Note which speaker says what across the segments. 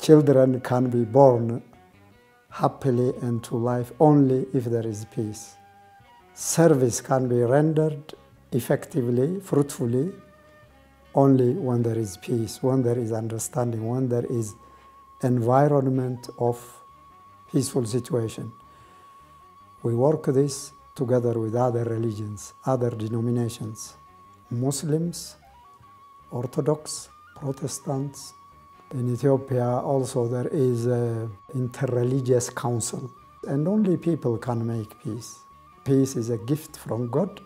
Speaker 1: children can be born happily into life only if there is peace. Service can be rendered effectively, fruitfully, only when there is peace, when there is understanding, when there is environment of peaceful situation. We work this together with other religions, other denominations, Muslims, Orthodox, Protestants. In Ethiopia also there is an interreligious council and only people can make peace. Peace is a gift from God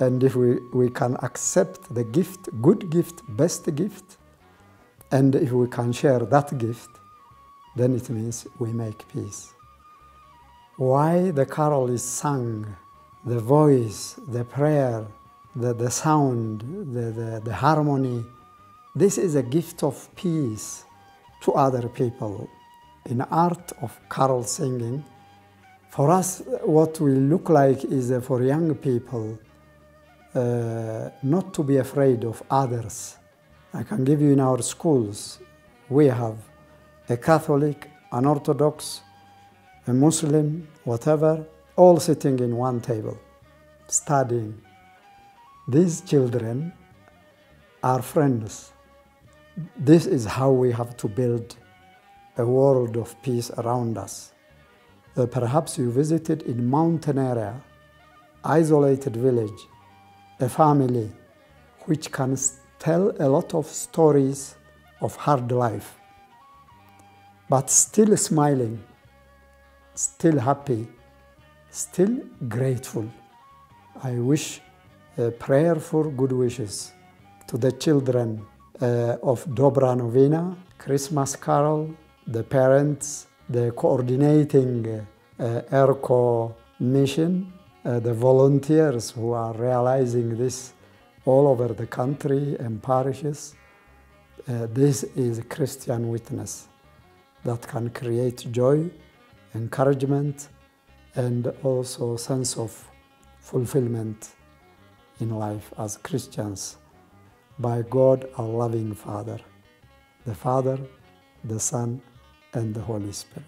Speaker 1: and if we, we can accept the gift, good gift, best gift, and if we can share that gift, then it means we make peace. Why the carol is sung, the voice, the prayer, the, the sound, the, the, the harmony, this is a gift of peace to other people. In art of carol singing, for us, what we look like is uh, for young people uh, not to be afraid of others. I can give you in our schools, we have a Catholic, an Orthodox, a Muslim, whatever, all sitting in one table, studying. These children are friends. This is how we have to build a world of peace around us. Uh, perhaps you visited in mountain area, isolated village, a family which can tell a lot of stories of hard life, but still smiling, still happy, still grateful. I wish a prayer for good wishes to the children of Dobra Novina, Christmas Carol, the parents, the coordinating uh, eRko mission, uh, the volunteers who are realizing this all over the country and parishes. This is a Christian witness that can create joy, encouragement, and also sense of fulfillment in life as Christians by God, our loving Father, the Father, the Son, and the Holy Spirit.